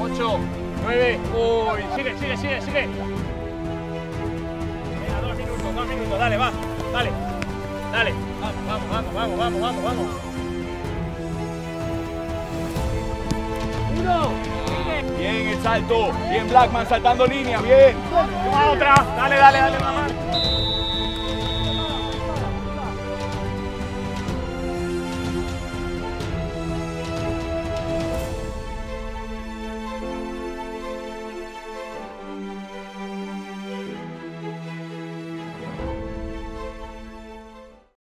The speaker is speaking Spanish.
Ocho, nueve, uy, sigue, sigue, sigue, sigue. Venga, dos minutos, dos minutos, dale, va, dale, dale, vamos, vamos, vamos, vamos, vamos, vamos, vamos. Uno, sigue. Bien el salto. Bien Blackman saltando línea. Bien. Otra, dale, dale, dale, vamos.